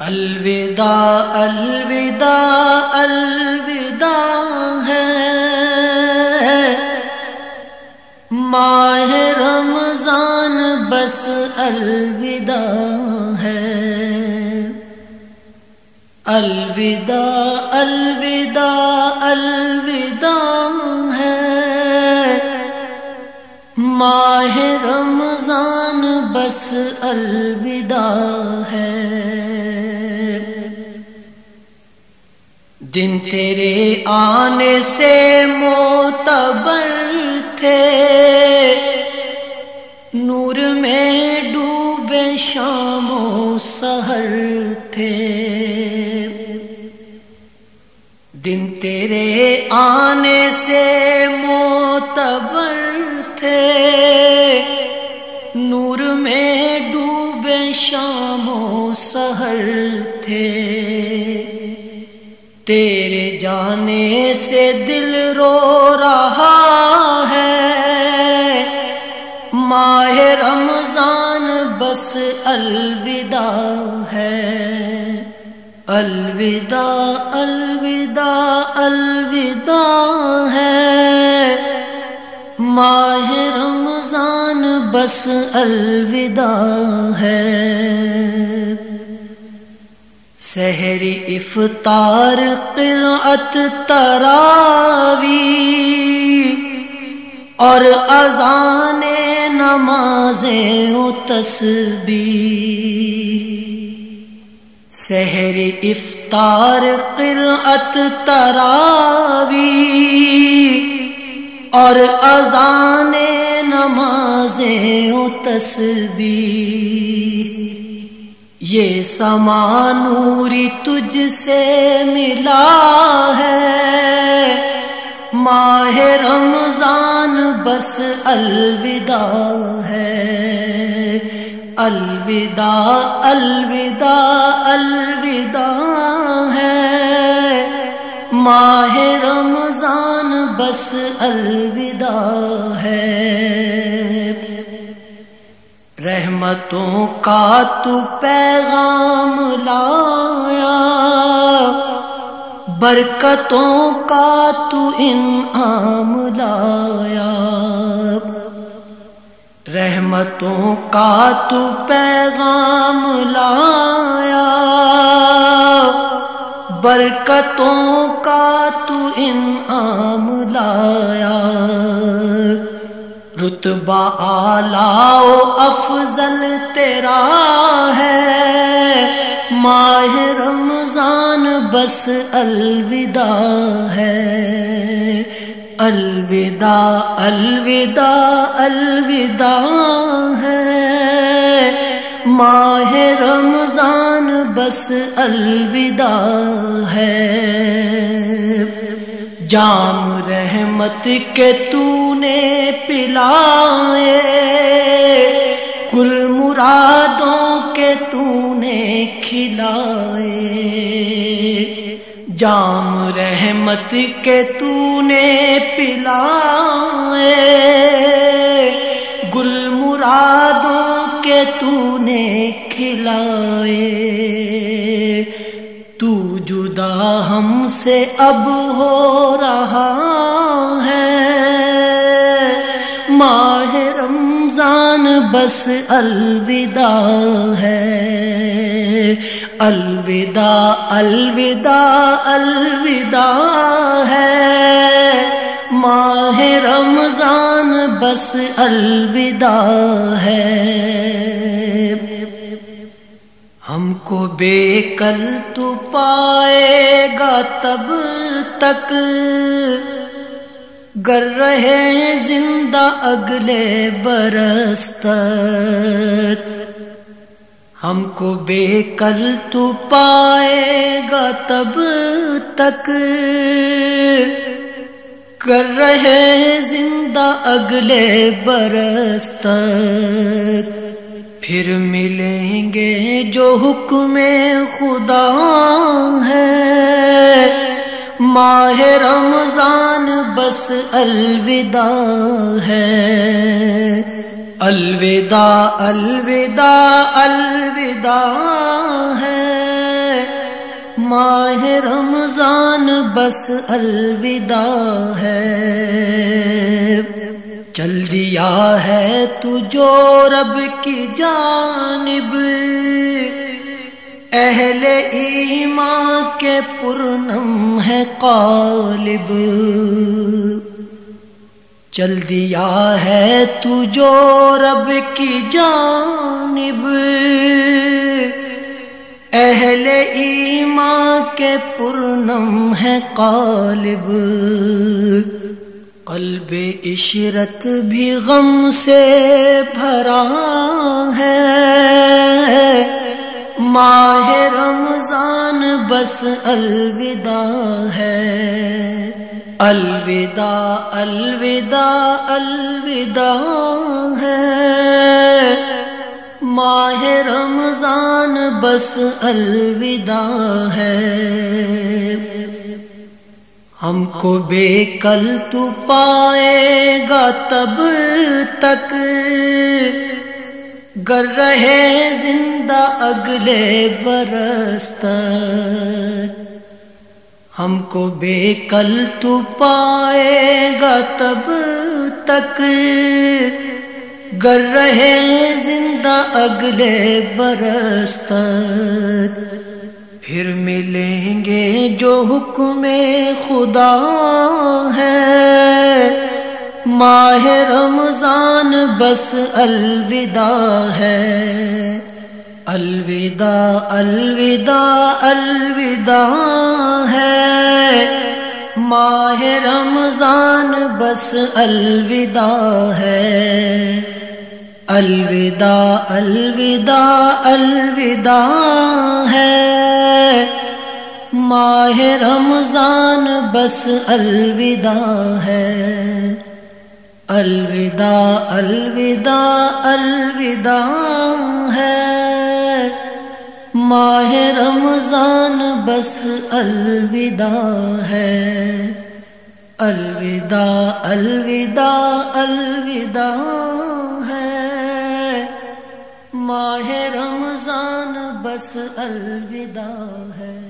अलविदा अलविदा अलविदा है। माह रमज़ान बस अलविदा है। अलविदा अलविदा अलविदा है। माह रमज़ान बस अलविदा है। दिन तेरे आने से मोतबर थे। नूर में डूबे शामो सहर थे। दिन तेरे आने से मोतबर थे। नूर में डूबे शामो सहर तेरे जाने से दिल रो रहा है। माह रमज़ान बस अलविदा है। अलविदा अलविदा अलविदा है। माह रमज़ान बस अलविदा है। सहरी इफ्तार, किरात, तरावी। और अजाने नमाजें तस्बी सहरी इफ्तार, किरात, तरावी। और अजाने नमाजें तस्बी ये समानूरी तुझसे मिला है। माह रमज़ान बस अलविदा है। अलविदा अलविदा अलविदा है। माह रमज़ान बस अलविदा है। रहमतों का तू पैगाम लाया, बरकतों का तू इनाम लाया। रहमतों का तू पैगाम लाया, बरकतों का तू इनाम लाया। रुतबा आलाओ अफजल तेरा है। माह रमज़ान बस अलविदा है। अलविदा अलविदा अलविदा है। माह रमज़ान बस अलविदा है। जाम रहमत के तूने पिलाए, कुल मुरादों के तूने खिलाए। जाम रहमत के तूने पिलाए, गुल मुरादों के तूने खिलाए। जुदा हमसे अब हो रहा है। माह रमज़ान बस अलविदा है। अलविदा अलविदा अलविदा है। माह रमज़ान बस अलविदा है। हमको बेकल तू पाएगा तब तक। गर रहे ज़िंदा अगले बरस तक। हमको बेकल तू पाएगा तब तक। कर रहे ज़िंदा अगले बरस तक। फिर मिलेंगे जो हुक्म खुदा है। माह रमज़ान बस अलविदा है। अलविदा अलविदा अलविदा है। माह रमज़ान बस अलविदा है। चल दिया है तू जो रब की जानिब। अहले ईमा के पूर्णम है कालिब। चल दिया है तू जो रब की जानिब। अहले ईमा के पूर्णम है कालिब। कल्ब इशरत भी गम से भरा है। माह रमज़ान बस अलविदा है। अलविदा अलविदा अलविदा है। माह रमज़ान बस अलविदा है। हमको बेकल तू पाएगा तब तक। गर रहे ज़िंदा अगले बरस तक। हमको बेकल तू पाएगा तब तक। गर रहे ज़िंदा अगले बरस तक। फिर मिलेंगे जो हुक्म खुदा है। माह रमज़ान बस अलविदा है। अलविदा अलविदा अलविदा है। माह रमज़ान बस अलविदा है। अलविदा अलविदा अलविदा है। माह रमज़ान बस अलविदा है। अलविदा अलविदा अलविदा है। माह रमज़ान बस अलविदा है। अलविदा अलविदा अलविदा माह रमज़ान बस अलविदा है,